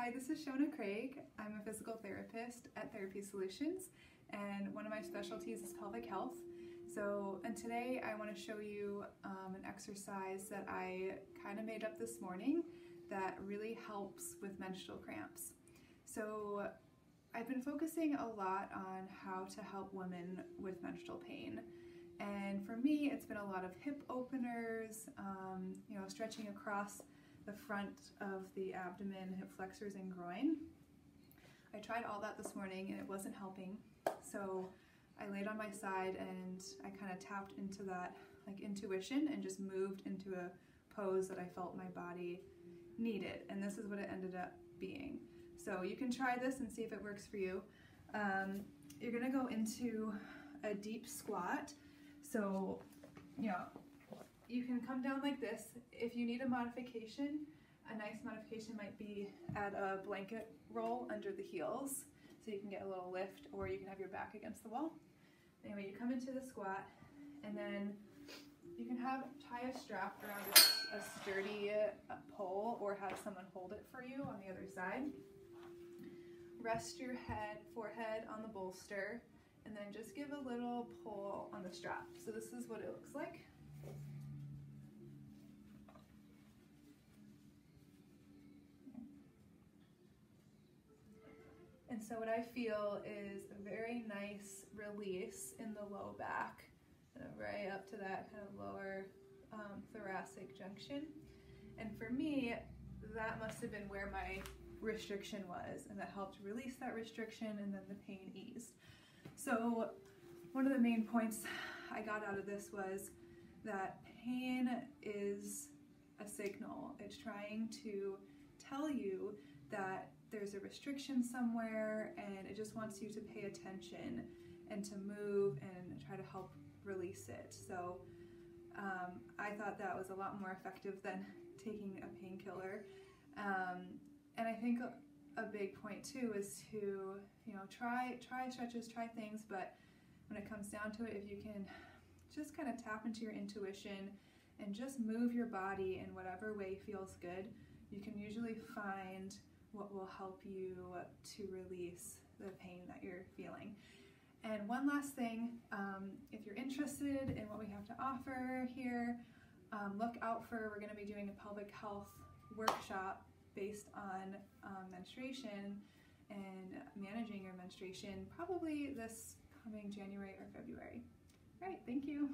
Hi, this is Shona Craig. I'm a physical therapist at Therapy Solutions and one of my specialties is pelvic health. So, and today I want to show you um, an exercise that I kind of made up this morning that really helps with menstrual cramps. So, I've been focusing a lot on how to help women with menstrual pain. And for me, it's been a lot of hip openers, um, you know, stretching across the front of the abdomen, hip flexors, and groin. I tried all that this morning and it wasn't helping. So I laid on my side and I kind of tapped into that like intuition and just moved into a pose that I felt my body needed. And this is what it ended up being. So you can try this and see if it works for you. Um, you're gonna go into a deep squat. So, you know, you can come down like this. If you need a modification, a nice modification might be add a blanket roll under the heels so you can get a little lift or you can have your back against the wall. Anyway, you come into the squat and then you can have tie a strap around a, a sturdy uh, pole or have someone hold it for you on the other side. Rest your head, forehead on the bolster and then just give a little pull on the strap. So this is what it looks like. And so what I feel is a very nice release in the low back, kind of right up to that kind of lower um, thoracic junction. And for me, that must have been where my restriction was, and that helped release that restriction, and then the pain eased. So one of the main points I got out of this was that pain is a signal. It's trying to tell you that there's a restriction somewhere and it just wants you to pay attention and to move and try to help release it. So um, I thought that was a lot more effective than taking a painkiller. Um, and I think a, a big point too is to, you know, try, try stretches, try things, but when it comes down to it, if you can just kind of tap into your intuition and just move your body in whatever way feels good, you can usually find what will help you to release the pain that you're feeling. And one last thing, um, if you're interested in what we have to offer here, um, look out for, we're gonna be doing a pelvic health workshop based on um, menstruation and managing your menstruation probably this coming January or February. All right, thank you.